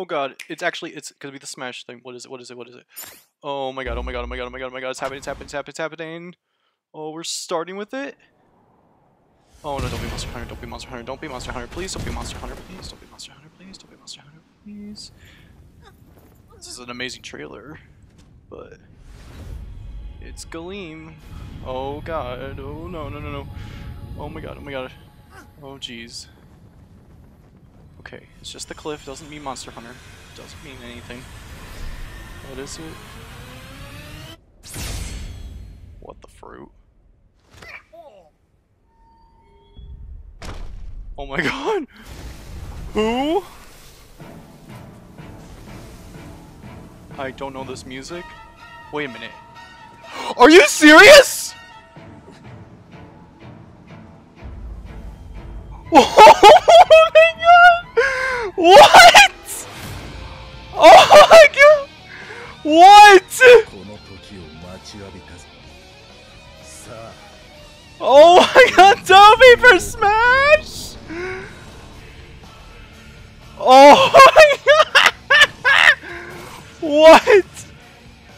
Oh god, it's actually it's gonna be the smash thing. What is it? What is it? What is it? Oh my god, oh my god, oh my god, oh my god, oh my god, it's happening, it's happening, it's happening, it's happening. Oh, we're starting with it. Oh no, don't be Monster Hunter, don't be Monster Hunter, don't be Monster Hunter, please, don't be Monster Hunter, please, don't be Monster Hunter, please, don't be Monster Hunter, please. This is an amazing trailer, but it's Galeem. Oh god, oh no, no, no, no. Oh my god, oh my god. Oh jeez. Okay, it's just the cliff, doesn't mean Monster Hunter. Doesn't mean anything. What is it? What the fruit? Oh my god! Who? I don't know this music. Wait a minute. Are you serious? Oh my god, Toby for Smash! Oh my god! What?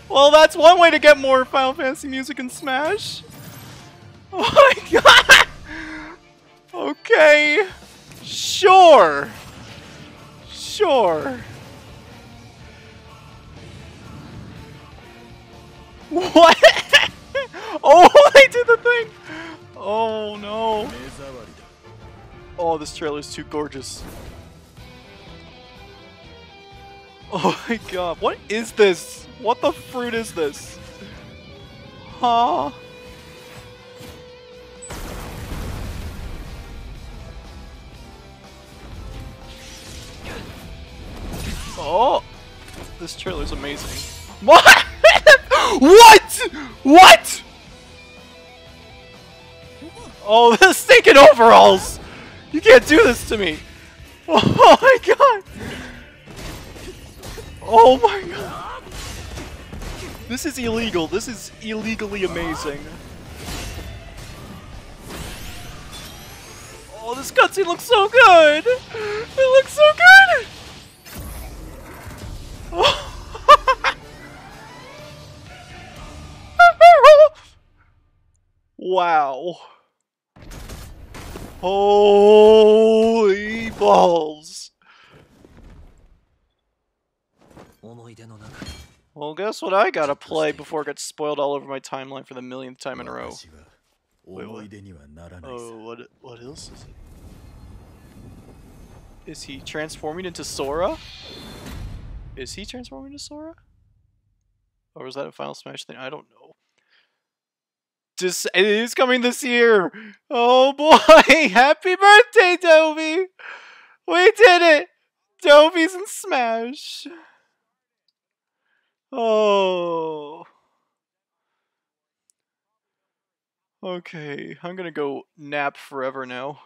Well, that's one way to get more Final Fantasy music in Smash. Oh my god! Okay. Sure. Sure. What? oh, I did the thing! Oh no. Oh, this trailer is too gorgeous. Oh my god, what is this? What the fruit is this? Huh? Oh! This trailer is amazing. What? What? What? Oh, the stinking overalls! You can't do this to me! Oh my god! Oh my god! This is illegal. This is illegally amazing. Oh, this cutscene looks so good! It looks so good! Wow. Holy balls. Well, guess what I gotta play before it gets spoiled all over my timeline for the millionth time in a row. Wait, what? Oh, what, what else is it? Is he transforming into Sora? Is he transforming into Sora? Or was that a Final Smash thing? I don't know. Just it is coming this year. Oh boy! Happy birthday, Toby! We did it! Toby's in Smash. Oh. Okay, I'm gonna go nap forever now.